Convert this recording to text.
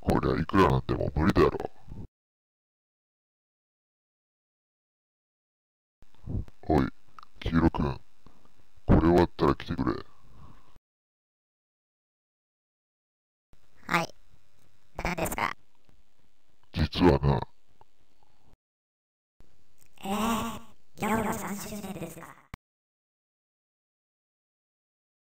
こりゃいくらなんでも無理だろおい黄色くん。これ終わったら来てくれ。はい。何ですか？実はな。ええー、ギが3周年ですか？